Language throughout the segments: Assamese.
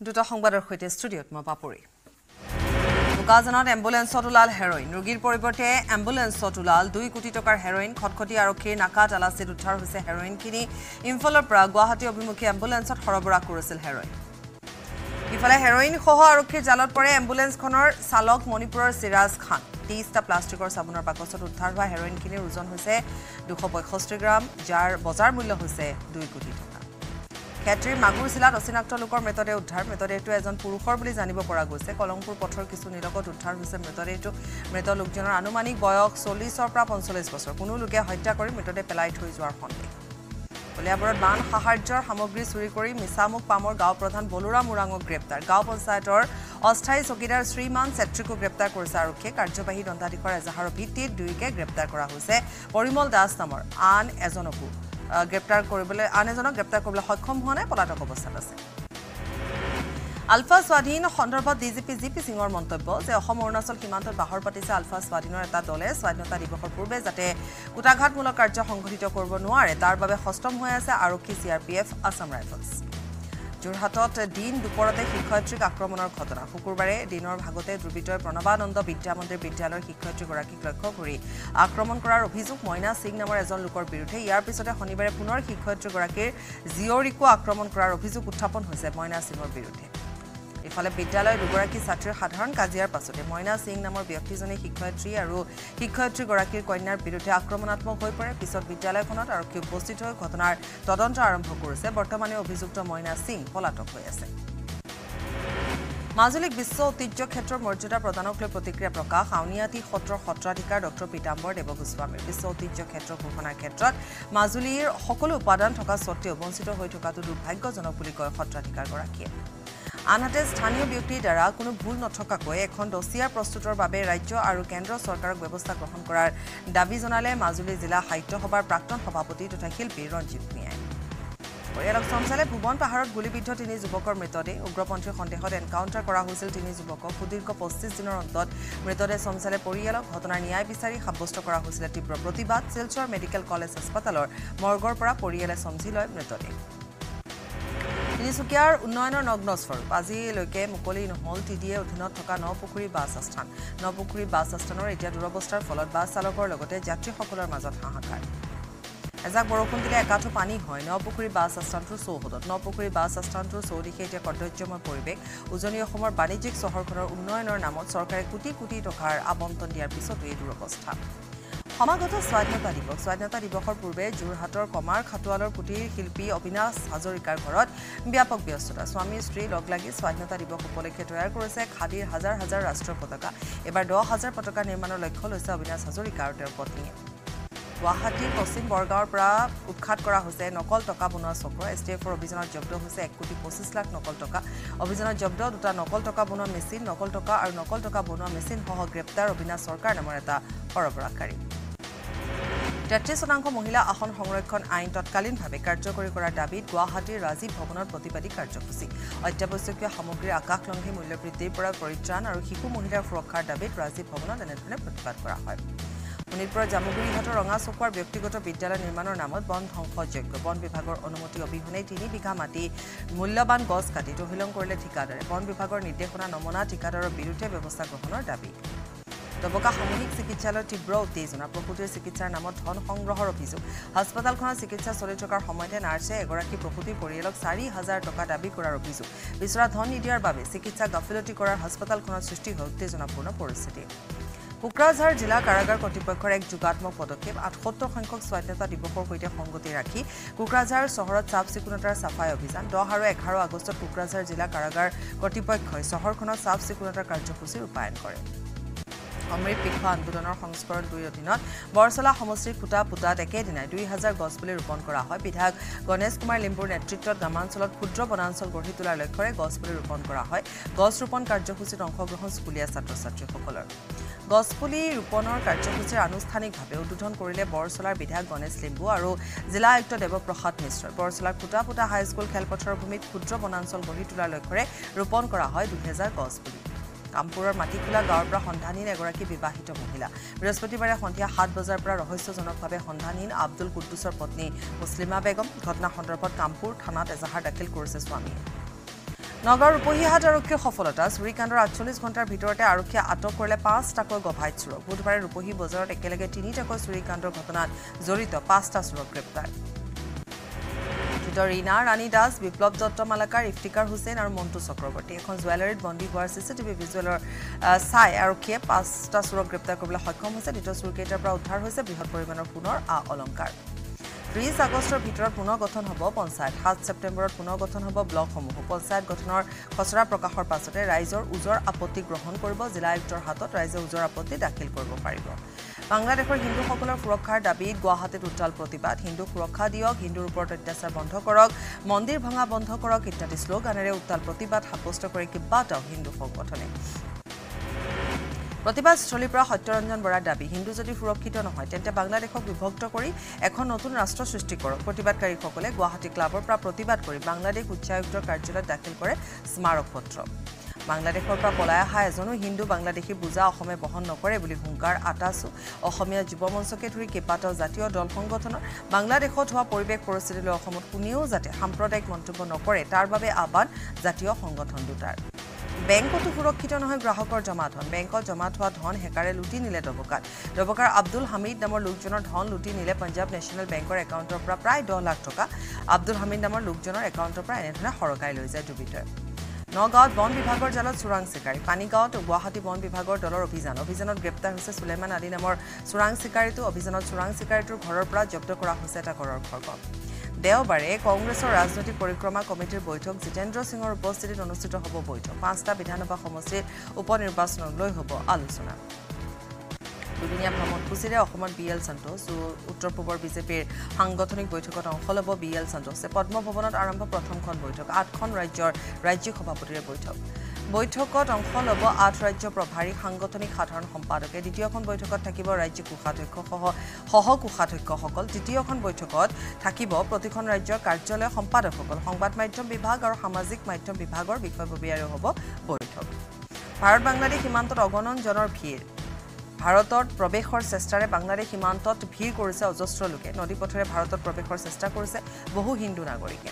দুটা সংবাদৰ সৈতে ষ্টুডিঅ'ত মই পাপৰি বোকাজানত এম্বুলেন্সত ওলাল হেৰইন। ৰোগীৰ পৰিৱৰ্তে এম্বুলেন্সত ওলাল দুই কোটি টকাৰ হেৰইন। খটখটি আৰক্ষীৰ নাকা তালাচীত উদ্ধাৰ হৈছে হেৰইনখিনি ইম্ফলৰ পৰা গুৱাহাটী অভিমুখী এম্বুলেন্সত সৰবৰাহ কৰিছিল হেৰইন। ইফালে হেৰইনসহ আৰক্ষীৰ জালত পৰে এম্বুলেন্সখনৰ চালক মণিপুৰৰ চিৰাজ খান। ত্ৰিছটা প্লাষ্টিকৰ চাবোনৰ বাকচত উদ্ধাৰ হোৱা হেৰইনখিনিৰ ওজন হৈছে দুশ পঁয়ষষ্ঠি গ্ৰাম যাৰ বজাৰ মূল্য হৈছে দুই কোটি টকা। খেত্ৰীৰ মাগুৰ জিলাত অচিনাক্ত লোকৰ মৃতদেহ উদ্ধাৰ। মৃতদেহটো এজন পুৰুষৰ বুলি জানিব পৰা গৈছে। কলংপুৰ পথৰ কিছু নিলকত উদ্ধাৰ হৈছে মৃতদেহটো। মৃত লোকজনৰ আনুমানিক বয়স চল্লিছৰ পৰা পঞ্চল্লিছ বছৰ। কোনো লোকে হত্যা কৰি মৃতদেহ পেলাই থৈ যোৱাৰ সন্দেহ। কলিয়াবৰত বান সাহায্যৰ সামগ্ৰী চুৰি কৰি মিছামুখ পামৰ গাঁও প্ৰধান বলোৰাম ওৰাঙক গ্ৰেপ্তাৰ। গাঁও পঞ্চায়তৰ অস্থায়ী চকীদাৰ শ্ৰীমান চেত্ৰীকো গ্ৰেপ্তাৰ কৰিছে আৰক্ষীয়ে। কাৰ্যবাহী দণ্ডাধীশৰ এজাহাৰৰ ভিত্তিত দুয়োকে গ্ৰেপ্তাৰ কৰা হৈছে। পৰিমল দাস নামৰ আন এজনকো। গ্ৰেপ্তাৰ কৰিবলৈ আন এজনক গ্ৰেপ্তাৰ কৰিবলৈ সক্ষম হোৱা নাই পলাতক অৱস্থাত আছে। আলফা স্বাধীন সন্দৰ্ভত ডিজিপি জি পি সিঙৰ মন্তব্য যে অসম অৰুণাচল সীমান্তত বাহৰ পাতিছে আলফা স্বাধীনৰ এটা দলে স্বাধীনতা দিৱসৰ পূৰ্বে যাতে কুটাঘাতমূলক কাৰ্য সংঘটিত কৰিব নোৱাৰে তাৰ বাবে সষ্টম হৈ আছে আৰক্ষী C R P F Assam Rifles. যোৰহাটত দিন দুপৰতে শিক্ষয়িত্ৰীক আক্ৰমণৰ ঘটনা। শুকুৰবাৰে দিনৰ ভাগতে দুৰ্বৃত্তই প্ৰণৱানন্দ বিদ্যা মন্দিৰ বিদ্যালয়ৰ শিক্ষয়িত্ৰীগৰাকীক লক্ষ্য কৰি আক্ৰমণ কৰাৰ অভিযোগ মইনা সিং নামৰ এজন লোকৰ বিৰুদ্ধে। ইয়াৰ পিছতে শনিবাৰে পুনৰ শিক্ষয়িত্ৰীগৰাকীৰ জীয়ৰীকো আক্ৰমণ কৰাৰ অভিযোগ উত্থাপন হৈছে মইনা সিঙৰ বিৰুদ্ধে। ইফালে বিদ্যালয়ৰ দুগৰাকী ছাত্ৰীৰ সাধাৰণ কাজিয়াৰ পাছতে। মইনা সিং নামৰ ব্যক্তিজনে শিক্ষয়িত্ৰী আৰু শিক্ষয়িত্ৰীগৰাকীৰ কন্যাৰ বিৰুদ্ধে আক্ৰমণাত্মক হৈ পৰে। পিছত বিদ্যালয়খনত আৰক্ষী উপস্থিত হৈ ঘটনাৰ তদন্ত আৰম্ভ কৰিছে। বৰ্তমানে অভিযুক্ত মইনা সিং পলাতক হৈ আছে। মাজুলীক বিশ্ব ঐতিহ্য ক্ষেত্ৰৰ মৰ্যাদা প্ৰদানক লৈ প্ৰতিক্ৰিয়া প্ৰকাশ। আউনীআটী সত্ৰৰ সত্ৰাধিকাৰ ডক্টৰ পীতাম্বৰ দেৱগোস্বামীৰ বিশ্ব ঐতিহ্য ক্ষেত্ৰ ঘোষণাৰ ক্ষেত্ৰত মাজুলীৰ সকলো উপাদান থকা স্বত্তেও বঞ্চিত হৈ থকাটো দুৰ্ভাগ্যজনক বুলি কয় সত্ৰাধিকাৰগৰাকীয়ে। আনহাতে স্থানীয় ব্যক্তিৰ দ্বাৰা কোনো ভুল নথকাকৈ এখন ডছিয়াৰ প্ৰস্তুতৰ বাবে ৰাজ্য আৰু কেন্দ্ৰ চৰকাৰক ব্যৱস্থা গ্ৰহণ কৰাৰ দাবী জনালে মাজুলী জিলা সাহিত্য সভাৰ প্ৰাক্তন সভাপতি তথা শিল্পী ৰঞ্জিত ভূঞাই। পৰিয়ালক চঞ্চালে ভুৱন পাহাৰত গুলীবিদ্ধ তিনি যুৱকৰ মৃতদেহ। উগ্ৰপন্থীৰ সন্দেহত এনকাউণ্টাৰ কৰা হৈছিল তিনি যুৱকক। সুদীৰ্ঘ পঁচিছ দিনৰ অন্তত মৃতদেহ চঞ্চালে পৰিয়ালক ঘটনাৰ ন্যায় বিচাৰি সাব্যস্ত কৰা হৈছিলে তীব্ৰ প্ৰতিবাদ। শিলচৰ মেডিকেল কলেজ হাস্পতালৰ মৰ্গৰ পৰা পৰিয়ালে চমজি লয় মৃতদেহ। তিনিচুকীয়াৰ উন্নয়নৰ নগ্ন স্বৰূপ আজিলৈকে মুকলি নহল টি ডি এ অধীনত থকা নপুখুৰী বাছ আস্থান। নপুখুৰী বাছ আস্থানৰ এতিয়া দুৰৱস্থাৰ ফলত বাছ চালকৰ লগতে যাত্ৰীসকলৰ মাজত হাহাকাৰ। এজাক বৰষুণ দিলে একাঠো পানী হয়। নপুখুৰী বাছ আস্থানটোৰ চৌহদত। নপুখুৰী বাছ আস্থানটোৰ চৌদিশে এতিয়া কৰ্তব্যময় পৰিৱেশ। উজনি অসমৰ বাণিজ্যিক চহৰখনৰ উন্নয়নৰ নামত চৰকাৰে কোটি কোটি টকাৰ আবণ্টন দিয়াৰ পিছতো এই দুৰৱস্থা। সমাগত স্বাধীনতা দিৱস। স্বাধীনতা দিৱসৰ পূৰ্বে যোৰহাটৰ কমাৰ খাটোৱালৰ কুটিৰ শিল্পী অবিনাশ হাজৰিকাৰ ঘৰত ব্যাপক ব্যস্ততা। স্বামী স্ত্ৰী লগ লাগি স্বাধীনতা দিৱস উপলক্ষে তৈয়াৰ কৰিছে খাদীৰ হাজাৰ হাজাৰ ৰাষ্ট্ৰীয় পতাকা। এইবাৰ দহ হাজাৰ পতাকা নিৰ্মাণৰ লক্ষ্য লৈছে অবিনাশ হাজৰিকা আৰু তেওঁৰ পত্নীয়ে গুৱাহাটীৰ পশ্চিম বৰগাঁৱৰ পৰা উৎখাত কৰা হৈছে নকল টকা বনোৱা চক্ৰ। এছ টি এফৰ অভিযানত জব্দ হৈছে এক কোটি পঁচিছ লাখ নকল টকা। অভিযানত জব্দ দুটা নকল টকা বনোৱা মেচিন নকল টকা আৰু নকল টকা বনোৱা মেচিনসহ গ্ৰেপ্তাৰ অবিনাশ চৰকাৰ নামৰ এটা সৰবৰাহকাৰী। তেত্ৰিছ শতাংশ মহিলা আসন সংৰক্ষণ আইন তৎকালীনভাৱে কাৰ্যকৰী কৰাৰ দাবীত গুৱাহাটীৰ ৰাজীৱ ভৱনত প্ৰতিবাদী কাৰ্যসূচী। অত্যাৱশ্যকীয় সামগ্ৰীৰ আকাশলংঘী মূল্যবৃদ্ধিৰ পৰা পৰিত্ৰাণ আৰু শিশু মহিলাৰ সুৰক্ষাৰ দাবীত ৰাজীৱ ভৱনত এনেধৰণে প্ৰতিবাদ কৰা হয়। শোণিতপুৰৰ জামুগুৰিঘাটৰ ৰঙা চকুৱাৰ ব্যক্তিগত বিদ্যালয় নিৰ্মাণৰ নামত বন ধ্বংসযোগ্য বন বিভাগৰ অনুমতি অবিহনে তিনি বিঘা মাটি মূল্যৱান গছ কাটি তহিলং কৰিলে ঠিকাদাৰে। বন বিভাগৰ নিৰ্দেশনা নমনা ঠিকাদাৰৰ বিৰুদ্ধে ব্যৱস্থা গ্ৰহণৰ দাবী। দবকা সামূহিক চিকিৎসালয়ত তীব্ৰ উত্তেজনা। প্ৰসূতিৰ চিকিৎসাৰ নামত ধন সংগ্ৰহৰ অভিযোগ। হাস্পতালখনত চিকিৎসা চলি থকাৰ সময়তে নাৰ্ছে এগৰাকী প্ৰসূতিৰ পৰিয়ালক চাৰি হাজাৰ টকা দাবী কৰাৰ অভিযোগ। বিচৰা ধন নিদিয়াৰ বাবে চিকিৎসা গাফিলতি কৰাৰ হাস্পতালখনত সৃষ্টি হয় উত্তেজনাপূৰ্ণ পৰিস্থিতি। কোকৰাঝাৰ জিলা কাৰাগাৰ কৰ্তৃপক্ষৰ এক যোগাত্মক পদক্ষেপ আঠসত্তৰ সংখ্যক স্বাধীনতা দিৱসৰ সৈতে সংগতি ৰাখি কোকৰাঝাৰ চহৰত চাফ চিকুণতাৰ চাফাই অভিযান। দহ আৰু এঘাৰ আগষ্টত কোকৰাঝাৰ জিলা কাৰাগাৰ কৰ্তৃপক্ষই চহৰখনত চাফ চিকুণতাৰ কাৰ্যসূচী ৰূপায়ণ কৰে। অমৃত বৃক্ষ আন্দোলনৰ সংস্কৰণ দুইৰ অধীনত বৰচলা সমষ্টিৰ খুটা পুতাত একেদিনাই দুই হাজাৰ গছপুলি ৰোপণ কৰা হয়। বিধায়ক গণেশ কুমাৰ লিম্বুৰ নেতৃত্বত গ্ৰামাঞ্চলত ক্ষুদ্ৰ বনাঞ্চল গঢ়ি তোলাৰ লক্ষ্যৰে গছপুলি ৰোপণ কৰা হয়। গছ ৰোপণ কাৰ্যসূচীত অংশগ্ৰহণ স্কুলীয়া ছাত্ৰ ছাত্ৰীসকলৰ গছপুলি ৰোপণৰ কাৰ্যসূচীৰ আনুষ্ঠানিকভাৱে উদ্বোধন কৰিলে বৰচলাৰ বিধায়ক গণেশ লিম্বু আৰু জিলা আয়ুক্ত দেৱপ্ৰসাদ মিশ্ৰই। বৰচলাৰ খুটাপুটা হাইস্কুল খেলপথাৰৰ ভূমিত ক্ষুদ্ৰ বনাঞ্চল গঢ়ি তোলাৰ লক্ষ্যৰে ৰোপণ কৰা হয় দুহেজাৰ গছপুলি কামপুৰৰ মাটিখোলা গাঁৱৰ পৰা সন্ধানহীন এগৰাকী বিবাহিত মহিলা। বৃহস্পতিবাৰে সন্ধিয়া সাত বজাৰ পৰা ৰহস্যজনকভাৱে সন্ধানহীন আব্দুল কুদ্দুছৰ পত্নী মুছলিমা বেগম ঘটনা সন্দৰ্ভত কামপুৰ থানাত এজাহাৰ দাখিল কৰিছে স্বামীয়ে। নগাঁৱৰ ৰূপহীহাট আৰক্ষীৰ সফলতা চুৰিকাণ্ডৰ আঠচল্লিছ ঘণ্টাৰ ভিতৰতে আৰক্ষীয়ে আটক কৰিলে পাঁচটাকৈ গভাই চোৰক। বুধবাৰে ৰূপহী বজাৰত একেলগে তিনিটাকৈ চুৰিকাণ্ডৰ ঘটনাত জড়িত পাঁচটা চোৰক গ্ৰেপ্তাৰ। ৰীণা ৰাণী দাস বিপ্লৱ দত্ত মালাকাৰ ইফতিকাৰ হুছেইন আৰু মণ্টু চক্ৰৱৰ্তী। এখন জুৱেলাৰীত বন্দী হোৱাৰ চি চি টিভি ভিজুৱেলৰ চাই আৰক্ষীয়ে পাঁচটা চোৰক গ্ৰেপ্তাৰ কৰিবলৈ সক্ষম হৈছে। দ্বিতীয় চোৰকেইটাৰ পৰা উদ্ধাৰ হৈছে বৃহৎ পৰিমাণৰ সোণৰ আ অলংকাৰ। ত্ৰিছ আগষ্টৰ ভিতৰত পুনৰ গঠন হ'ব পঞ্চায়ত। সাত ছেপ্টেম্বৰত পুনৰ গঠন হ'ব ব্লকসমূহ। পঞ্চায়ত গঠনৰ খচৰা প্ৰকাশৰ পাছতে ৰাইজৰ ওজৰ আপত্তি গ্ৰহণ কৰিব। জিলা আয়ুক্তৰ হাতত ৰাইজে ওজৰ আপত্তি দাখিল কৰিব পাৰিব। বাংলাদেশৰ হিন্দুসকলৰ সুৰক্ষাৰ দাবীত গুৱাহাটীত উত্তাল প্ৰতিবাদ। হিন্দুক সুৰক্ষা দিয়ক হিন্দুৰ ওপৰত অত্যাচাৰ বন্ধ কৰক মন্দিৰ ভঙা বন্ধ কৰক ইত্যাদি শ্লোগানেৰে উত্তাল প্ৰতিবাদ সাব্যস্ত কৰে কেইবাটাও হিন্দু সংগঠনে। প্ৰতিবাদস্থলীৰ পৰা সত্যৰঞ্জন বৰাৰ দাবী হিন্দু যদি সুৰক্ষিত নহয় তেন্তে বাংলাদেশক বিভক্ত কৰি এখন নতুন ৰাষ্ট্ৰ সৃষ্টি কৰক। প্ৰতিবাদকাৰীসকলে গুৱাহাটী ক্লাবৰ পৰা প্ৰতিবাদ কৰি বাংলাদেশ উচ্চায়ুক্তৰ কাৰ্যালয়ত দাখিল কৰে স্মাৰক পত্ৰ বাংলাদেশৰ পৰা পলাই অহা এজনো হিন্দু বাংলাদেশী বুজা অসমে বহন নকৰে বুলি হুংকাৰ আটাছো অসমীয়া যুৱ মঞ্চকে ধৰি কেইবাটাও জাতীয় দল সংগঠনৰ বাংলাদেশত হোৱা পৰিৱেশ পৰিস্থিতিলৈ অসমত কোনেও যাতে সাম্প্ৰদায়িক মন্তব্য নকৰে তাৰ বাবে আহ্বান জাতীয় সংগঠন দুটাৰ। বেংকতো সুৰক্ষিত নহয় গ্ৰাহকৰ জমা ধন বেংকত জমা থোৱা ধন হেকাৰে লুটি নিলে ডবকাত ডবকাৰ আব্দুল হামিদ নামৰ লোকজনৰ ধন লুটি নিলে পঞ্জাৱ নেশ্যনেল বেংকৰ একাউণ্টৰ পৰা প্ৰায় দহ লাখ টকা। আব্দুল হামিদ নামৰ লোকজনৰ একাউণ্টৰ পৰা এনেধৰণে সৰকাই লৈ যায় দুৰ্বৃত্তই নগাঁৱত বন বিভাগৰ জালত চোৰাং চিকাৰী। পানীগাঁৱত গুৱাহাটী বন বিভাগৰ দলৰ অভিযান। অভিযানত গ্ৰেপ্তাৰ হৈছে চুলেমান আলী নামৰ চোৰাং চিকাৰীটো। অভিযানত চোৰাং চিকাৰীটোৰ ঘৰৰ পৰা জব্দ কৰা হৈছে এটা ঘৰৰ খৰ্গ। দেওবাৰে কংগ্ৰেছৰ ৰাজনৈতিক পৰিক্ৰমা কমিটিৰ বৈঠক। জিতেন্দ্ৰ সিঙৰ উপস্থিতিত অনুষ্ঠিত হ'ব বৈঠক। পাঁচটা বিধানসভা সমষ্টিৰ উপ নিৰ্বাচনক লৈ হ'ব আলোচনা। দুদিনীয়া ভ্ৰমণসূচীৰে অসমত বি এল সন্তোষ উত্তৰ পূবৰ বিজেপিৰ সাংগঠনিক বৈঠকত অংশ ল'ব বি এল সন্তোষে। পদ্মভৱনত আৰম্ভ প্ৰথমখন বৈঠক আঠখন ৰাজ্যৰ ৰাজ্যিক সভাপতিৰে বৈঠক। বৈঠকত অংশ ল'ব আঠ ৰাজ্য প্ৰভাৰী সাংগঠনিক সাধাৰণ সম্পাদকে। দ্বিতীয়খন বৈঠকত থাকিব ৰাজ্যিক কোষাধ্যক্ষসহ সহ কোষাধ্যক্ষসকল। তৃতীয়খন বৈঠকত থাকিব প্ৰতিখন ৰাজ্যৰ কাৰ্যালয় সম্পাদকসকল। সংবাদ মাধ্যম বিভাগ আৰু সামাজিক মাধ্যম বিভাগৰ বিষয়ববীয়াৰে হ'ব বৈঠক। ভাৰত বাংলাদেশ সীমান্তত অগণনজনৰ ভিৰ। ভাৰতত প্ৰৱেশৰ চেষ্টাৰে বাংলাদেশ সীমান্তত ভিৰ কৰিছে অজস্ৰ লোকে। নদীপথেৰে ভাৰতত প্ৰৱেশৰ চেষ্টা কৰিছে বহু হিন্দু নাগৰিকে।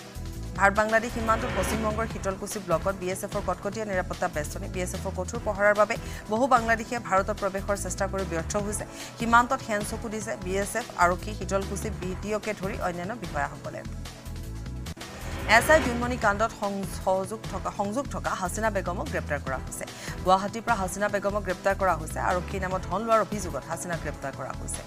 ভাৰত বাংলাদেশ সীমান্তত পশ্চিমবংগৰ শীতলকুচি ব্লকত বি এছ এফৰ কটকটীয়া নিৰাপত্তা বেষ্টনী বি এছ এফৰ কঠোৰ পহৰাৰ বাবে বহু বাংলাদেশীয়ে ভাৰতত প্ৰৱেশৰ চেষ্টা কৰি ব্যৰ্থ হৈছে। সীমান্তত সেন চকু দিছে বি এছ এফ আৰক্ষী শীতলকুচি বি ডি অ'কে ধৰি অন্যান্য বিষয়াসকলে। এছ আই জোনমণি কাণ্ডত সহযোগ থকা সংযোগ থকা হাছিনা বেগমক গ্ৰেপ্তাৰ কৰা হৈছে। গুৱাহাটীৰ পৰা হাছিনা বেগমক গ্ৰেপ্তাৰ কৰা হৈছে আৰক্ষীৰ নামত ধন লোৱাৰ অভিযোগত হাছিনাক গ্ৰেপ্তাৰ কৰা হৈছে।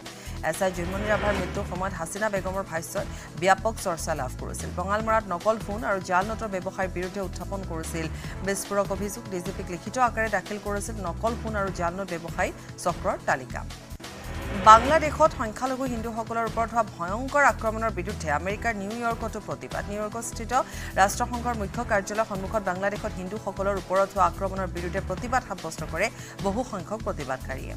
এছ আই জোনমণি ৰাভাৰ মৃত্যুৰ সময়ত হাছিনা বেগমৰ ভাষ্যই ব্যাপক চৰ্চা লাভ কৰিছিল। বঙালমৰাত নকল ফোন আৰু জাল নোটৰ ব্যৱসায়ৰ বিৰুদ্ধে উত্থাপন কৰিছিল। বিস্ফোৰক অভিযোগ ডিজিপিক লিখিত আকাৰে দাখিল কৰিছিল নকল ফোন আৰু জাল নোট ব্যৱসায়ী চক্ৰৰ তালিকা। বাংলাদেশত সংখ্যালঘু হিন্দুসকলৰ ওপৰত হোৱা ভয়ংকৰ আক্ৰমণৰ বিৰুদ্ধে আমেৰিকাৰ নিউয়ৰ্কতো প্ৰতিবাদ। নিউয়ৰ্কস্থিত ৰাষ্ট্ৰসংঘৰ মুখ্য কাৰ্যালয়ৰ সন্মুখত বাংলাদেশত হিন্দুসকলৰ ওপৰত হোৱা আক্ৰমণৰ বিৰুদ্ধে প্ৰতিবাদ সাব্যস্ত কৰে বহু সংখ্যক প্ৰতিবাদকাৰীয়ে।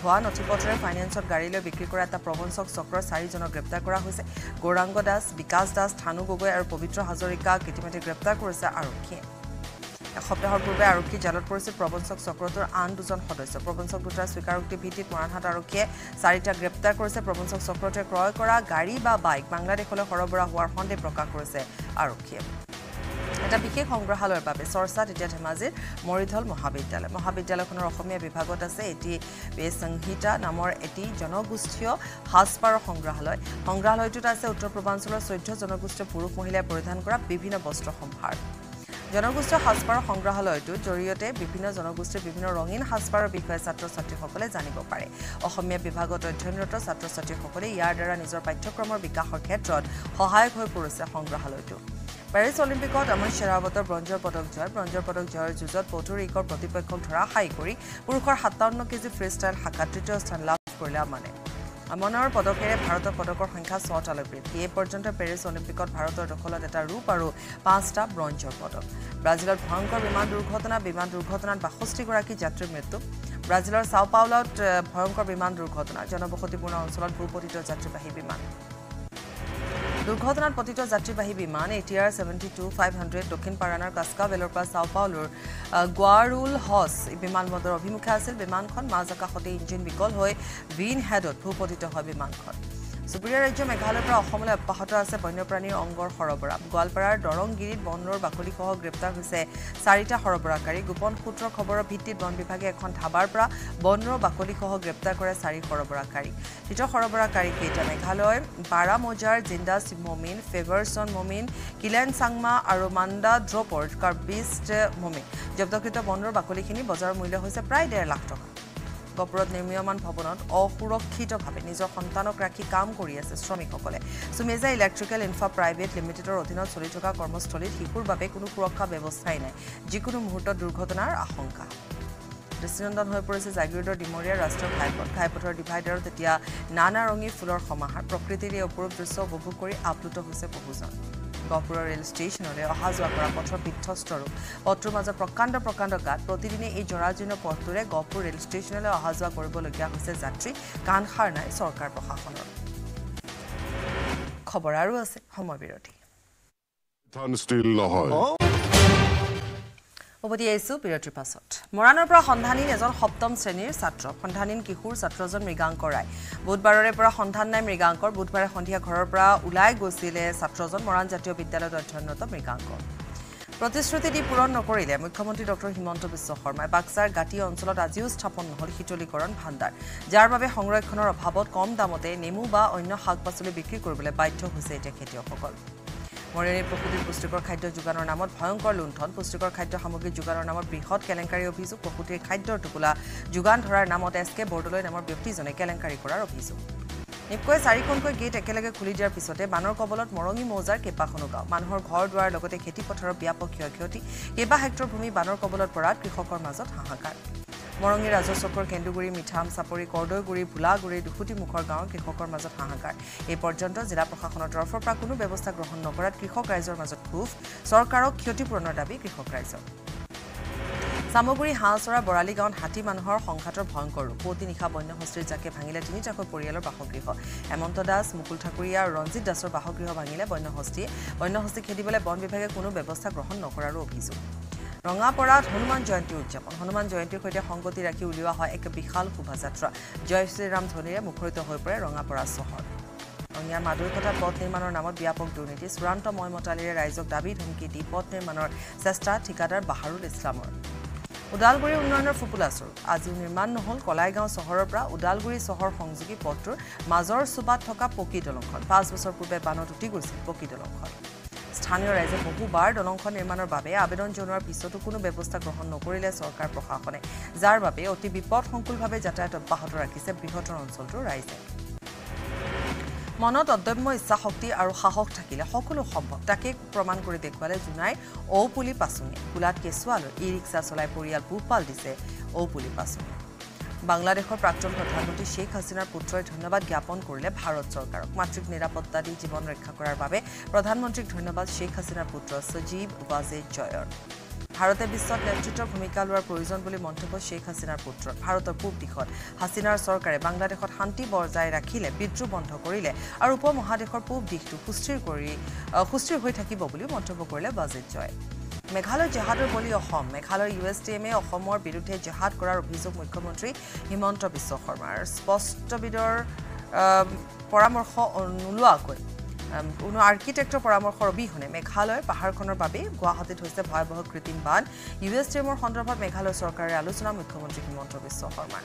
ভুৱা নথিপত্ৰৰে ফাইনেন্সত গাড়ী লৈ বিক্ৰী কৰা এটা প্ৰবঞ্চক চক্ৰৰ চাৰিজনক গ্ৰেপ্তাৰ কৰা হৈছে। গৌৰাংগ দাস বিকাশ দাস থানু গগৈ আৰু পবিত্ৰ হাজৰিকাক ইতিমধ্যে গ্ৰেপ্তাৰ কৰিছে আৰক্ষীয়ে। এসপ্তাহৰ পূৰ্বে আৰক্ষী জালত পৰিছিল প্ৰবঞ্চক চক্ৰটোৰ আন দুজন সদস্য। প্ৰবঞ্চক দুটাৰ স্বীকাৰোক্তি ভিত্তিত মৰাণহাট আৰক্ষীয়ে চাৰিটা গ্ৰেপ্তাৰ কৰিছে। প্ৰবঞ্চক চক্ৰটোৱে ক্ৰয় কৰা গাড়ী বা বাইক বাংলাদেশলৈ সৰবৰাহ হোৱাৰ সন্দেহ প্ৰকাশ কৰিছে আৰক্ষীয়ে। এটা বিশেষ সংগ্ৰহালয়ৰ বাবে চৰ্চাত এতিয়া ধেমাজিৰ মৰিধল মহাবিদ্যালয়। মহাবিদ্যালয়খনৰ অসমীয়া বিভাগত আছে এটি সংহিতা নামৰ এটি জনগোষ্ঠীয় সাজপাৰৰ সংগ্ৰহালয়। সংগ্ৰহালয়টোত আছে উত্তৰ পূৰ্বাঞ্চলৰ চৈধ্য জনগোষ্ঠীয় পুৰুষ মহিলাই পৰিধান কৰা বিভিন্ন বস্ত্ৰ সম্ভাৰ জনগোষ্ঠীয় সাজপাৰৰ সংগ্ৰহালয়টোৰ জৰিয়তে বিভিন্ন জনগোষ্ঠীৰ বিভিন্ন ৰঙীন সাজপাৰৰ বিষয়ে ছাত্ৰ ছাত্ৰীসকলে জানিব পাৰে। অসমীয়া বিভাগত অধ্যয়নৰত ছাত্ৰ ছাত্ৰীসকলে ইয়াৰ দ্বাৰা নিজৰ পাঠ্যক্ৰমৰ বিকাশৰ ক্ষেত্ৰত সহায়ক হৈ পৰিছে সংগ্ৰহালয়টো। পেৰিছ অলিম্পিকত অমৃত শ্বেৰাৱতৰ ব্ৰঞ্জৰ পদক জয়। ব্ৰঞ্জৰ পদক জয়ৰ যুঁজত পৌতুৰিকৰ প্ৰতিপক্ষক ধৰাশায়ী কৰি পুৰুষৰ সাতাৱন্ন কেজি ফ্ৰী ষ্টাইল শাখাত তৃতীয় স্থান লাভ কৰিলে আমনে। আমনৰ পদকেৰে ভাৰতৰ পদকৰ সংখ্যা ছটালৈ বৃদ্ধি এই পৰ্যন্ত পেৰিছ অলিম্পিকত ভাৰতৰ দখলত এটা ৰূপ আৰু পাঁচটা ব্ৰঞ্জৰ পদক। ব্ৰাজিলত ভয়ংকৰ বিমান দুৰ্ঘটনা বিমান দুৰ্ঘটনাত বাষষ্ঠিগৰাকী যাত্ৰীৰ মৃত্যু। ব্ৰাজিলৰ চাও পাউলত ভয়ংকৰ বিমান দুৰ্ঘটনা জনবসতিপূৰ্ণ অঞ্চলত ভূপতিত যাত্ৰীবাহী বিমান। দুৰ্ঘটনাত পতিত যাত্ৰীবাহী বিমান A T R seventy two five hundred দক্ষিণ পাৰানাৰ কাস্কাবেলৰ পৰা চাও পাউলোৰ গোৱাৰুল হছ বিমানবন্দৰ অভিমুখে আছিল। বিমানখন মাজ আকাশতে ইঞ্জিন বিকল হৈ ভিন হেডত ভূপতিত হয় বিমানখন। চুবুৰীয়া ৰাজ্য মেঘালয়ৰ পৰা অসমলৈ অব্যাহত আছে বন্যপ্ৰাণীৰ অংগৰ সৰবৰাহ। গোৱালপাৰাৰ দৰংগিৰিত বনৰ বাকলিসহ গ্ৰেপ্তাৰ হৈছে চাৰিটা সৰবৰাহকাৰী। গোপন সূত্ৰৰ খবৰৰ ভিত্তিত বন বিভাগে এখন ধাবাৰ পৰা বনৰ বাকলিসহ গ্ৰেপ্তাৰ কৰে চাৰি সৰবৰাহকাৰী। ধৃত সৰবৰাহকাৰী কেইটা মেঘালয় বাৰামৌজাৰ জিন্দাছ মমিন ফেভাৰছন মমিন কিলেন চাংমা আৰু মাণ্ডা ড্ৰপৰ কাৰ্বিষ্ট মমিন। জব্দকৃত বনৰ বাকলিখিনি বজাৰৰ মূল্য হৈছে প্ৰায় ডেৰ লাখ টকা। গহপুৰত নিৰ্মীয়মান ভৱনত অসুৰক্ষিতভাৱে নিজৰ সন্তানক ৰাখি কাম কৰি আছে শ্ৰমিকসকলে। সুমেজা ইলেক্ট্ৰিকেল ইনফ্ৰা প্ৰাইভেট লিমিটেডৰ অধীনত চলি থকা কৰ্মস্থলীত শিশুৰ বাবে কোনো সুৰক্ষা ব্যৱস্থাই নাই। যিকোনো মুহূৰ্তত দুৰ্ঘটনাৰ আশংকা। দৃষ্টিনন্দন হৈ পৰিছে জাগিৰোডৰ ডিমৰীয়া ৰাষ্ট্ৰীয় ঘাইপথ ঘাইপথৰ ডিভাইডাৰত এতিয়া নানা ৰঙী ফুলৰ সমাহাৰ। প্ৰকৃতিৰ এই অপৰূপ দৃশ্য উপভোগ কৰি আপ্লুত হৈছে বহুজন। গহপুৰৰ ৰেল ষ্টেচনলৈ অহা যোৱা কৰা পথৰ বিধ্বস্তৰো পথটোৰ মাজত প্ৰকাণ্ড প্ৰকাণ্ড গাঁত। প্ৰতিদিনে এই জৰাজীৰ্ণ পথটোৰে গহপুৰ ৰেল ষ্টেচনলৈ অহা যোৱা কৰিবলগীয়া হৈছে যাত্ৰী কাণ সাৰ নাই চৰকাৰ প্ৰশাসনৰ। খবৰ আৰু আছে সময় বিৰতি। উভতি আহিছোঁ বিৰতিৰ পাছত। মৰাণৰ পৰা সন্ধানহীন এজন সপ্তম শ্ৰেণীৰ ছাত্ৰ সন্ধানহীন কিশোৰ ছাত্ৰজন মৃগাংক ৰায়। বুধবাৰৰে পৰা সন্ধান নাই মৃগাংকৰ বুধবাৰে সন্ধিয়া ঘৰৰ পৰা ওলাই গৈছিলে ছাত্ৰজন মৰাণ জাতীয় বিদ্যালয়ত অধ্যয়নৰত মৃগাংক প্ৰতিশ্ৰুতি দি পূৰণ নকৰিলে মুখ্যমন্ত্ৰী ডক্টৰ হিমন্ত বিশ্ব শৰ্মাই। বাক্সাৰ গাঁতি অঞ্চলত আজিও স্থাপন নহল শীতলীকৰণ ভাণ্ডাৰ। যাৰ বাবে সংৰক্ষণৰ অভাৱত কম দামতে নেমু বা অন্য শাক পাচলি বিক্ৰী কৰিবলৈ বাধ্য হৈছে এতিয়া খেতিয়কসকল। মৰিয়নী প্ৰসূতিৰ পুষ্টিকৰ খাদ্য যোগানৰ নামত ভয়ংকৰ লুণ্ঠন পুষ্টিকৰ খাদ্য সামগ্ৰী যোগানৰ নামত বৃহৎ কেলেংকাৰী অভিযোগ প্ৰসূতিৰ খাদ্যৰ টোপোলা যোগান ধৰাৰ নামত এছ কে বৰদলৈ নামৰ ব্যক্তিজনে কেলেংকাৰী কৰাৰ অভিযোগ। নিপকৈ চাৰিখনকৈ গেট একেলগে খুলি দিয়াৰ পিছতে বানৰ কবলত মৰঙী মৌজাৰ কেইবাখনো গাঁও। মানুহৰ ঘৰ দুৱাৰ লগতে খেতিপথাৰৰ ব্যাপক ক্ষয় ক্ষতি কেইবা হেক্টৰ ভূমি বানৰ কবলত পৰাত কৃষকৰ মাজত হাহাকাৰ। মৰঙী ৰাজচক্ৰৰ কেন্দুগুৰি মিঠাম চাপৰি কৰ্দৈগুৰি ভোলাগুৰি দুসুতিমুখৰ গাঁৱৰ কৃষকৰ মাজত হাহাকাৰ এই পৰ্যন্ত জিলা প্ৰশাসনৰ তৰফৰ পৰা কোনো ব্যৱস্থা গ্ৰহণ নকৰাত কৃষক ৰাইজৰ মাজত ক্ষোভ চৰকাৰক ক্ষতিপূৰণৰ দাবী কৃষক ৰাইজৰ। চামগুৰি হাঁহচৰা বৰালি গাঁৱত হাতী মানুহৰ সংঘাতৰ ভয়ংকৰ ৰূপ। পুৱতি নিশা বন্যহস্তীৰ জাকে ভাঙিলে তিনিটাকৈ পৰিয়ালৰ বাসগৃহ। হেমন্ত দাস মুকুল ঠাকুৰীয়া আৰু ৰঞ্জিত দাসৰ বাসগৃহ ভাঙিলে বন্যহস্তীয়ে। বন্যহস্তী খেদিবলৈ বন বিভাগে কোনো ব্যৱস্থা গ্ৰহণ নকৰাৰো অভিযোগ। ৰঙাপৰাত হনুমান জয়ন্তী উদযাপন। হনুমান জয়ন্তীৰ সৈতে সংগতি ৰাখি উলিওৱা হয় এক বিশাল শোভাযাত্ৰা। জয় শ্ৰীৰাম ধ্বনিৰে মুখৰিত হৈ পৰে ৰঙাপৰা চহৰ। ৰঙিয়াৰ মাদৈকতাত পথ নিৰ্মাণৰ নামত ব্যাপক দুৰ্নীতি চূড়ান্ত ময়মতালিৰে ৰাইজক দাবী ধমকি দি পথ নিৰ্মাণৰ চেষ্টা ঠিকাদাৰ বাহাৰুল ইছলামৰ। ওদালগুৰি উন্নয়নৰ ফুপুলা স্বৰূপ। আজিও নিৰ্মাণ নহল। কলাইগাঁও চহৰৰ পৰা ওদালগুৰি চহৰ সংযোগী পথটোৰ মাজৰ চুবাত থকা পকী দলংখন পাঁচ বছৰ পূৰ্বে বানত উটি গৈছিল পকী দলংখন স্থানীয় ৰাইজে বহুবাৰ দলংখন নিৰ্মাণৰ বাবে আবেদন জনোৱাৰ পিছতো কোনো ব্যৱস্থা গ্ৰহণ নকৰিলে চৰকাৰ প্ৰশাসনে যাৰ বাবে অতি বিপদসংকুলভাৱে যাতায়াত অব্যাহত ৰাখিছে বৃহত্তৰ অঞ্চলটোৰ ৰাইজে। মনত অদম্য ইচ্ছাশক্তি আৰু সাহস থাকিলে সকলো সম্ভৱ তাকে প্ৰমাণ কৰি দেখুৱালে জোনাই ঔপুলি পাচনি কোলাত কেঁচুৱালৈ ই ৰিক্সা চলাই পৰিয়াল পোহপাল দিছে ঔপুলি পাচনি বাংলাদেশৰ প্ৰাক্তন প্ৰধানমন্ত্ৰী শ্বেখ হাছিনাৰ পুত্ৰই ধন্যবাদ জ্ঞাপন কৰিলে ভাৰত চৰকাৰক। মাতৃক নিৰাপত্তা দি জীৱন ৰক্ষা কৰাৰ বাবে প্ৰধানমন্ত্ৰীক ধন্যবাদ শ্বেখ হাছিনাৰ পুত্ৰ সজীৱ ৱাজেদ জয়ৰ। ভাৰতে বিশ্বত নেতৃত্বৰ ভূমিকা লোৱাৰ প্ৰয়োজন বুলি মন্তব্য শ্বেখ হাছিনাৰ পুত্ৰ ভাৰতৰ পূব দিশত হাছিনাৰ চৰকাৰে বাংলাদেশত শান্তি বজাই ৰাখিলে বিদ্ৰোহ বন্ধ কৰিলে আৰু উপমহাদেশৰ পূব দিশটো সুস্থিৰ কৰি সুস্থিৰ হৈ থাকিব বুলিও মন্তব্য কৰিলে ৱাজেদ জয়। মেঘালয় জেহাদৰ বলি Assam. Meghalaya U S T এমে অসমৰ বিৰুদ্ধে জেহাদ কৰাৰ অভিযোগ মুখ্যমন্ত্ৰী হিমন্ত বিশ্ব শৰ্মাৰ। স্পষ্টবিদৰ পৰামৰ্শ নোলোৱাকৈ কোনো আৰ্কিটেক্টৰ পৰামৰ্শৰ অবিহনে মেঘালয়ৰ পাহাৰখনৰ বাবেই গুৱাহাটীত হৈছে ভয়াৱহ কৃত্ৰিম বান। ইউ এছ টি এমৰ সন্দৰ্ভত মেঘালয় চৰকাৰে আলোচনা মুখ্যমন্ত্ৰী হিমন্ত বিশ্ব শৰ্মাৰ।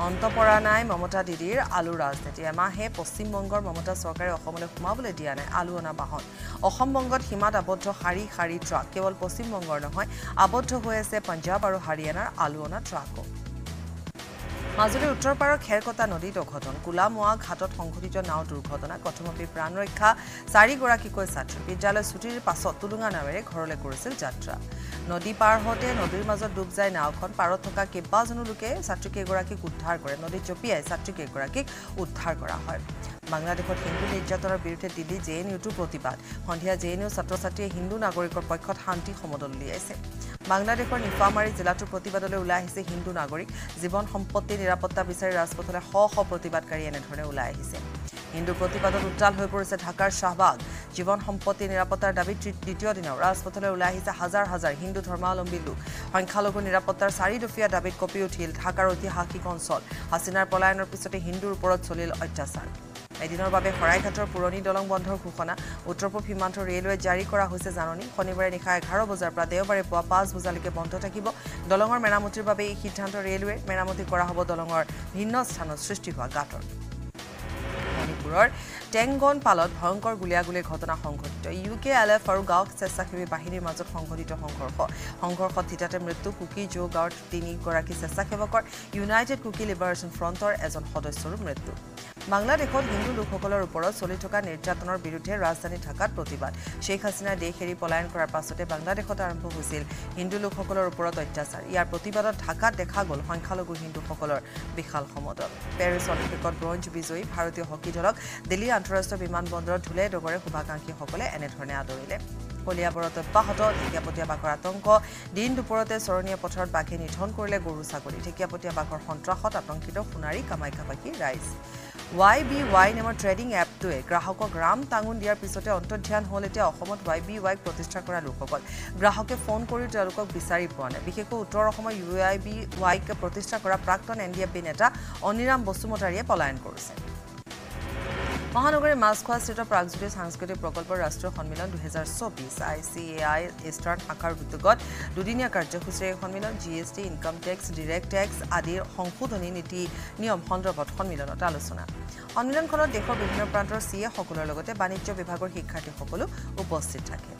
অন্ত পৰা নাই মমতা দিদিৰ আলু ৰাজনীতি। এমাহে পশ্চিমবংগৰ মমতা চৰকাৰে অসমলৈ সোমাবলৈ দিয়া নাই আলু অনা বাহন। অসম বংগত সীমাত আবদ্ধ শাৰী শাৰী ট্ৰাক। কেৱল পশ্চিমবংগৰ নহয় আবদ্ধ হৈ আছে পঞ্জাৱ আৰু হাৰিয়ানাৰ আলু অনা ট্ৰাকো। মাজুলীৰ উত্তৰ পাৰৰ খেৰকটা নদীত অঘটন। কোলামোৱা ঘাটত সংঘটিত নাও দুৰ্ঘটনা কথমপি প্ৰাণ ৰক্ষা চাৰিগৰাকীকৈ ছাত্ৰী। বিদ্যালয় ছুটিৰ পাছত টুলুঙা নাৱেৰে ঘৰলৈ কৰিছিল যাত্ৰা। নদী পাৰ হওঁতে নদীৰ মাজত ডুব যায় নাওখন। পাৰত থকা কেইবাজনো লোকে ছাত্ৰীকেইগৰাকীক উদ্ধাৰ কৰে। নদীত জঁপিয়াই ছাত্ৰীকেইগৰাকীক উদ্ধাৰ কৰা হয়। বাংলাদেশত হিন্দু নিৰ্যাতনৰ বিৰুদ্ধে দিল্লী জে এন ইউটো প্ৰতিবাদ। সন্ধিয়া জে এন ইউ ছাত্ৰ ছাত্ৰীয়ে হিন্দু নাগৰিকৰ পক্ষত শান্তি সমদল উলিয়াইছে। বাংলাদেশৰ নিফামাৰী জিলাটোৰ প্ৰতিবাদলৈ ওলাই আহিছে হিন্দু নাগৰিক। জীৱন সম্পত্তি নিৰাপত্তা বিচাৰি ৰাজপথলৈ শ শ প্ৰতিবাদকাৰী এনেধৰণে ওলাই আহিছে। হিন্দু প্ৰতিবাদত উত্তাল হৈ পৰিছে ঢাকাৰ শ্বাহবাগ। জীৱন সম্পত্তি নিৰাপত্তাৰ দাবীত দ্বিতীয় দিনাও ৰাজপথলৈ ওলাই আহিছে হাজাৰ হাজাৰ হিন্দু ধৰ্মাৱলম্বী লোক। সংখ্যালঘু নিৰাপত্তাৰ চাৰিদফীয়া দাবীত কঁপি উঠিল ঢাকাৰ ঐতিহাসিক অঞ্চল। হাছিনাৰ পলায়নৰ পিছতে হিন্দুৰ ওপৰত চলিল অত্যাচাৰ। এদিনৰ বাবে শৰাইঘাটৰ পুৰণি দলং বন্ধৰ ঘোষণা। উত্তৰ পূব সীমান্ত ৰেলৱে জাৰি কৰা হৈছে জাননী। শনিবাৰে নিশা এঘাৰ বজাৰ পৰা দেওবাৰে পুৱা পাঁচ বজালৈকে বন্ধ থাকিব। দলঙৰ মেৰামতিৰ বাবে এই সিদ্ধান্ত ৰেলৱে মেৰামতি কৰা হ'ব দলঙৰ ভিন্ন স্থানত সৃষ্টি হোৱা গাঁতৰ মণিপুৰৰ টেংগন পালত ভয়ংকৰ গুলীয়াগুলীৰ ঘটনা সংঘটিত। ইউ কে এল এফ আৰু গাঁও স্বেচ্ছাসেৱী বাহিনীৰ মাজত সংঘটিত সংঘৰ্ষ। সংঘৰ্ষত থিতাতে মৃত্যু কুকি জো গাঁৱৰ তিনিগৰাকী স্বেচ্ছাসেৱকৰ। ইউনাইটেড কুকি লিবাৰেশ্যন ফ্ৰণ্টৰ এজন সদস্যৰো মৃত্যু। বাংলাদেশত হিন্দু লোকসকলৰ ওপৰত চলি থকা নিৰ্যাতনৰ বিৰুদ্ধে ৰাজধানী ঢাকাত প্ৰতিবাদ। শ্বেখ হাছিনাই দেশ এৰি পলায়ন কৰাৰ পাছতে বাংলাদেশত আৰম্ভ হৈছিল হিন্দু লোকসকলৰ ওপৰত অত্যাচাৰ। ইয়াৰ প্ৰতিবাদত ঢাকাত দেখা গ'ল সংখ্যালঘু হিন্দুসকলৰ বিশাল সমদল। পেৰিছ অলিম্পিকত ব্ৰঞ্জ বিজয়ী ভাৰতীয় হকী দলক দিল্লী আন্তঃৰাষ্ট্ৰীয় বিমানবন্দৰত ঢোলে ডগৰে শুভাকাংক্ষীসকলে এনেধৰণে আদৰিলে। কলিয়াবৰত অব্যাহত ঢেকীয়াপতীয়া বাঘৰ আতংক দিন দুপৰতে চৰণীয়া পথাৰত বাঘে নিধন কৰিলে গৰু ছাগলী। ঢেকীয়াপতীয়া বাঘৰ সন্ত্ৰাসত আতংকিত সোণাৰী কামাখ্যাবাসী ৰাইজ। ৱাই বি ৱাই নামৰ ট্ৰেডিং এপটোৱে গ্ৰাহকক ৰাম টাঙোন দিয়াৰ পিছতে অন্তৰ্ধান হ'ল এতিয়া অসমত ৱাই বি ৱাইক প্ৰতিষ্ঠা কৰা লোকসকল। গ্ৰাহকে ফোন কৰিও তেওঁলোকক বিচাৰি পোৱা নাই। বিশেষকৈ উত্তৰ অসমৰ ইউ আই বি ৱাইক প্ৰতিষ্ঠা কৰা প্ৰাক্তন এন ডি এফ বি নেতা অনিৰাম বসুমতাৰীয়ে পলায়ন কৰিছে। মহানগৰীৰ মাছখোৱাস্থিত প্ৰাগজ্যোতি সাংস্কৃতিক প্ৰকল্পৰ ৰাষ্ট্ৰীয় সন্মিলন দুহেজাৰ চৌবিছ I C A I eastern শাখাৰ উদ্যোগত দুদিনীয়া কাৰ্যসূচীৰ এই সন্মিলন G S T income tax direct tax আদিৰ সংশোধনী নীতি নিয়ম সন্দৰ্ভত সন্মিলনত আলোচনা। সন্মিলনখনত দেশৰ বিভিন্ন প্ৰান্তৰ চি এসকলৰ লগতে বাণিজ্য বিভাগৰ শিক্ষাৰ্থীসকলো উপস্থিত থাকে।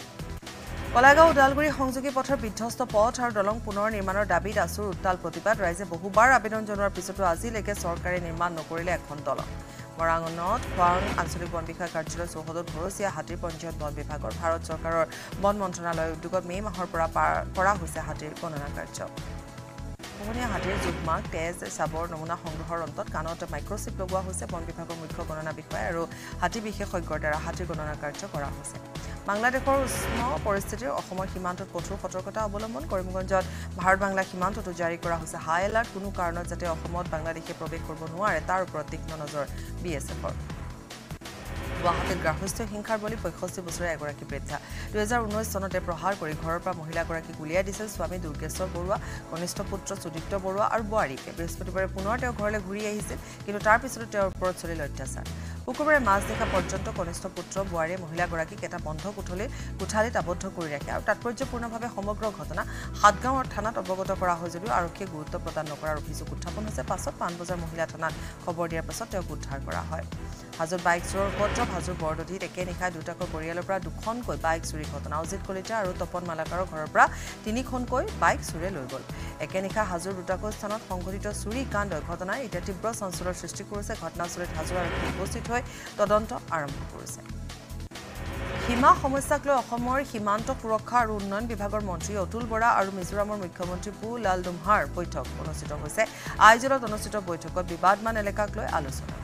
কলাগাঁও ওদালগুৰি সংযোগী পথৰ বিধ্বস্ত পথ আৰু দলং পুনৰ নিৰ্মাণৰ দাবীত আছুৰ উত্তাল প্ৰতিবাদ। ৰাইজে বহুবাৰ আবেদন জনোৱাৰ পিছতো আজিলৈকে চৰকাৰে নিৰ্মাণ নকৰিলে এখন দলং। মৰাঙত খোৱাং আঞ্চলিক বন বিষয়া কাৰ্যালয় চৌহদত ঘৰচীয়া হাতীৰ পঞ্জীয়ন বন বিভাগৰ ভাৰত চৰকাৰৰ বন মন্ত্ৰণালয়ৰ উদ্যোগত মে' মাহৰ পাৰ- কৰা হৈছে হাতীৰ গণনা কাৰ্য। পোহনীয়া হাতীৰ জোখমাক তেজ চাবৰ নমুনা সংগ্ৰহৰ অন্তত কাণত মাইক্ৰচিপ লগোৱা হৈছে। বন বিভাগৰ মুখ্য গণনা বিষয়া আৰু হাতী বিশেষজ্ঞৰ দ্বাৰা হাতীৰ গণনা কাৰ্য কৰা হৈছে। বাংলাদেশৰ উষ্ণ পৰিস্থিতিৰ অসমৰ সীমান্তত কঠোৰ সতৰ্কতা অৱলম্বন। কৰিমগঞ্জত ভাৰত বাংলা সীমান্ততো জাৰি কৰা হৈছে। হাই এলাৰ্ট কোনো কাৰণত যাতে অসমত বাংলাদেশে প্ৰৱেশ কৰিব নোৱাৰে তাৰ ওপৰত তীক্ষ্ণ নজৰ বি এছ এফৰ। গুৱাহাটীত গ্ৰাহস্থ্য হিংসাৰ বলি পঁয়ষষ্ঠি বছৰীয়া এগৰাকী বৃদ্ধা। দুহেজাৰ ঊনৈছ চনতে প্ৰহাৰ কৰি ঘৰৰ পৰা মহিলাগৰাকীক উলিয়াই দিছিল স্বামী দুৰ্গেশ্বৰ বৰুৱা কনিষ্ঠ পুত্ৰ সুদীপ্ত বৰুৱা আৰু বোৱাৰীকে। বৃহস্পতিবাৰে পুনৰ তেওঁ ঘৰলৈ ঘূৰি আহিছিল কিন্তু তাৰ পিছতো তেওঁৰ ওপৰত চলিল অত্যাচাৰ। শুকুৰবাৰে মাজনিশা পৰ্যন্ত কনিষ্ঠ পুত্ৰ বোৱাৰীয়ে মহিলাগৰাকীক এটা বন্ধ কোঠলীৰ কোঠালিত আবদ্ধ কৰি ৰাখে আৰু তাৎপৰ্যপূৰ্ণভাৱে সমগ্ৰ ঘটনা সাতগাঁৱৰ থানাত অৱগত কৰা হয় যদিও আৰক্ষীয়ে গুৰুত্ব প্ৰদান নকৰাৰ অভিযোগ উত্থাপন হৈছে পাছত পাণবজাৰ মহিলা থানাত খবৰ দিয়াৰ পাছত তেওঁক উদ্ধাৰ কৰা হয়। হাজোত বাইক চোৰৰ উপদ্ৰৱ হাজোৰ বৰদধিত একে নিশাই দুটাকৈ পৰিয়ালৰ পৰা দুখনকৈ বাইক চুৰিৰ ঘটনা অজিত কলিতা আৰু তপন মালাকাৰৰ ঘৰৰ পৰা তিনিখনকৈ বাইক চুৰে লৈ গ'ল। একে নিশা হাজোৰ দুটাকৈ স্থানত সংঘটিত চুৰি কাণ্ড ঘটনাই এতিয়া তীব্ৰ চঞ্চলৰ সৃষ্টি কৰিছে। ঘটনাস্থলীত হাজোৰ আৰক্ষী উপস্থিত হৈ তদন্ত আৰম্ভ কৰিছে। সীমা সমস্যাক লৈ অসমৰ সীমান্ত সুৰক্ষা আৰু উন্নয়ন বিভাগৰ মন্ত্ৰী অতুল বৰা আৰু মিজোৰামৰ মুখ্যমন্ত্ৰী পু লাল দুমহাৰ বৈঠক অনুষ্ঠিত হৈছে। আইজলত অনুষ্ঠিত বৈঠকত বিবাদমান এলেকাক লৈ আলোচনা।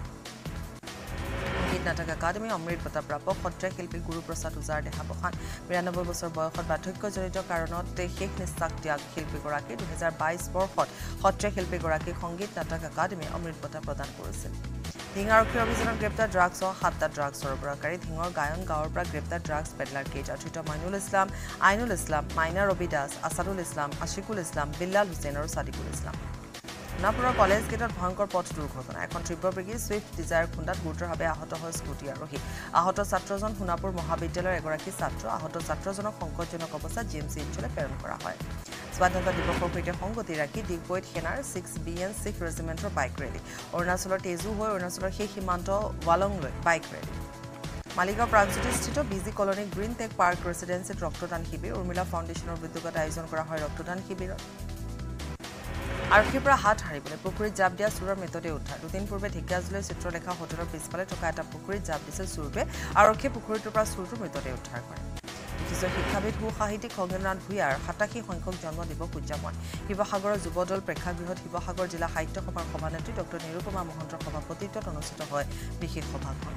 সংগীত নাটক একাডেমী অমৃত বঁটা প্ৰাপক সত্ৰীয়া শিল্পী গুৰুপ্ৰসাদ ওজাৰ দেহাৱসান বিৰানব্বৈ বছৰ বয়সত বাৰ্ধক্যজনিত কাৰণত শেষ নিশ্বাস ত্যাগ শিল্পীগৰাকী দুহেজাৰ বাইছ বৰ্ষত সত্ৰীয়া শিল্পীগৰাকীক সংগীত নাটক একাডেমীয়ে অমৃত বঁটা প্ৰদান কৰিছিল। ধিং আৰক্ষীৰ অভিযানত গ্ৰেপ্তাৰ ড্ৰাগছসহ সাতটা ড্ৰাগছ সৰবৰাহকাৰী ধিঙৰ গায়ন গাঁৱৰ পৰা গ্ৰেপ্তাৰ ড্ৰাগছ পেডলাৰ কেইটা ধৃত মাইনুল ইছলাম আইনুল ইছলাম মাইনা ৰবি দাস আছাদুল ইছলাম আশিকুল ইছলাম বিল্লাল হুছেইন আৰু ছাদিকুল ইছলাম। সোণাপুৰৰ কলেজ গেটত ভয়ংকৰ পথ দুৰ্ঘটনা। এখন তীব্ৰবেগী ছুইফ্ট ডিজায়াৰ খুন্দাত গুৰুতৰভাৱে আহত হয় স্কুটি আৰোহী আহত ছাত্ৰজন সোণাপুৰ মহাবিদ্যালয়ৰ এগৰাকী ছাত্ৰ। আহত ছাত্ৰজনক সংকটজনক অৱস্থাত জি এম চি এইচলৈ প্ৰেৰণ কৰা হয়। স্বাধীনতা দিৱসৰ সৈতে সংগতি ৰাখি ডিগবৈত সেনাৰ ছিক্স বি এন ছিক্স ৰেজিমেণ্টৰ বাইক ৰেলী। অৰুণাচলৰ তেজু হৈ অৰুণাচলৰ সেই সীমান্ত ৱালংলৈ bike rally. Maligaon প্ৰাগজ্যোতিস্থিত B G colony green tech park ৰেচিডেঞ্চিত ৰক্তদান শিবিৰ উৰ্মিলা ফাউণ্ডেশ্যনৰ উদ্যোগত আয়োজন কৰা হয় ৰক্তদান শিবিৰত। আৰক্ষীৰ পৰা হাত সাৰিবলৈ পুখুৰীত জাপ দিয়া চোৰৰ মৃতদেহ উদ্ধাৰ। দুদিন পূৰ্বে ঢেকীয়াজুলিৰ চিত্ৰলেখা হোটেলৰ পিছফালে থকা এটা পুখুৰীত জাপ দিছিল চোৰটোৱে। আৰক্ষীয়ে পুখুৰীটোৰ পৰা চোৰটোৰ মৃতদেহ উদ্ধাৰ কৰে। বিশিষ্ট শিক্ষাবিদ সু সাহিত্যিক খগেন্দ্ৰনাথ ভূঞাৰ সাতাশী সংখ্যক জন্ম দিৱস উদযাপন। শিৱসাগৰৰ যুৱদল প্ৰেক্ষাগৃহত শিৱসাগৰ জিলা সাহিত্য সভাৰ সভানেত্ৰী ডক্টৰ নিৰুপমা মহন্তৰ সভাপতিত্বত অনুষ্ঠিত হয় বিশেষ সভাখন।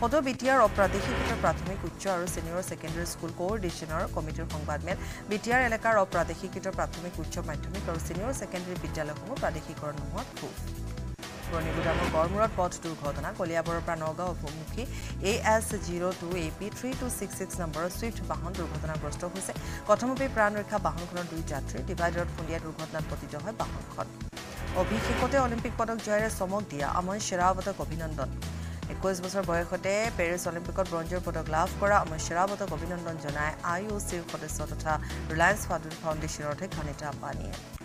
সদৌ বিটিআৰ অপ্ৰাদেশিকতাৰ প্ৰাথমিক উচ্চ আৰু ছিনিয়ৰ ছেকেণ্ডেৰী স্কুল কোঅৰ্ডিনেশ্যনৰ কমিটিৰ সংবাদমেল বিটিআৰ এলেকাৰ অপ্ৰাদেশিকৃত প্ৰাথমিক উচ্চ মাধ্যমিক আৰু ছিনিয়ৰ ছেকেণ্ডেৰী বিদ্যালয়সমূহ প্ৰাদেশিকৰণ নোহোৱাত ক্ষোভ পুৰণি গুদামৰ গড়মূৰত পথ দুৰ্ঘটনা। কলিয়াবৰৰ পৰা নগাঁও অভিমুখী A S zero' two A P three two six six নম্বৰৰ ছুইফ্ট বাহন দুৰ্ঘটনাগ্ৰস্ত হৈছে। প্ৰথমতে প্ৰাণ ৰক্ষা বাহনখনৰ দুই যাত্ৰী ডিভাইডাৰত খুন্দিয়া দুৰ্ঘটনাত পতিত হয় বাহনখন। অভিষেকতে অলিম্পিক পদক জয়েৰে চমক দিয়া আমন শ্বেৰাৱতক অভিনন্দন। একৈছ বছৰ বয়সতে পেৰিছ অলিম্পিকত ব্ৰঞ্জৰ পদক লাভ কৰা অময় শ্বেৰাৱতক অভিনন্দন জনাই আই অ' চিৰ সদস্য তথা ৰিলায়েন্স ফাউণ্ডেশ্যনৰ অধ্যক্ষ নিতা আম্বানীয়ে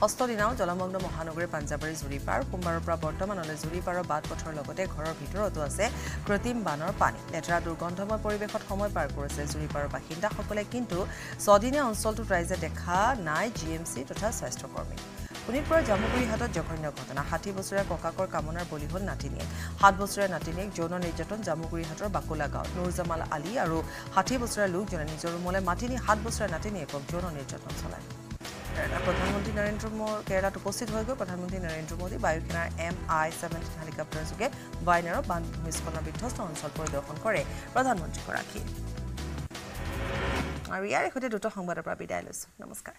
ষষ্ঠ দিনাও জলমগ্ন মহানগৰী পাঞ্জাৱাৰী জুৰিপাৰ সোমবাৰৰ পৰা বৰ্তমানলৈ জুৰিপাৰৰ বাট পথৰ লগতে ঘৰৰ ভিতৰতো আছে কৃত্ৰিম বানৰ পানী। লেতেৰা দুৰ্গন্ধময় পৰিৱেশত সময় পাৰ কৰিছে জুৰিপাৰৰ বাসিন্দাসকলে কিন্তু ছদিনীয়া অঞ্চলটোত ৰাইজে দেখা নাই জি এম চি তথা স্বাস্থ্যকৰ্মী। শোণিতপুৰৰ জামুগুৰি হাটত জঘন্য ঘটনা। ষাঠি বছৰীয়া ককাকৰ কামনাৰ বলি হ'ল নাতিনীয়েক। সাত বছৰীয়া নাতিনীয়েক যৌন নিৰ্যাতন জামুগুৰি হাটৰ বাকুলা গাঁৱত। নুৰজামাল আলী আৰু ষাঠি বছৰীয়া লোকজনে নিজৰ ৰুমলৈ মাতি নি সাত বছৰীয়া নাতিনীয়েকক যৌন নিৰ্যাতন চলায়। প্ৰধানমন্ত্ৰী নৰেন্দ্ৰ মোদী কেৰালাত উপস্থিত হৈ গৈ প্ৰধানমন্ত্ৰী নৰেন্দ্ৰ মোদী বায়ুসেনাৰ এম আই ছেভেণ্টিন হেলিকপ্টাৰ যোগে বাইনাৰৰ বান ভূমিস্খলন বিধ্বস্ত অঞ্চল পৰিদৰ্শন কৰে প্ৰধানমন্ত্ৰীগৰাকীয়ে আৰু ইয়াৰ সৈতে দ্ৰুত সংবাদৰ পৰা বিদায় লৈছোঁ। নমস্কাৰ.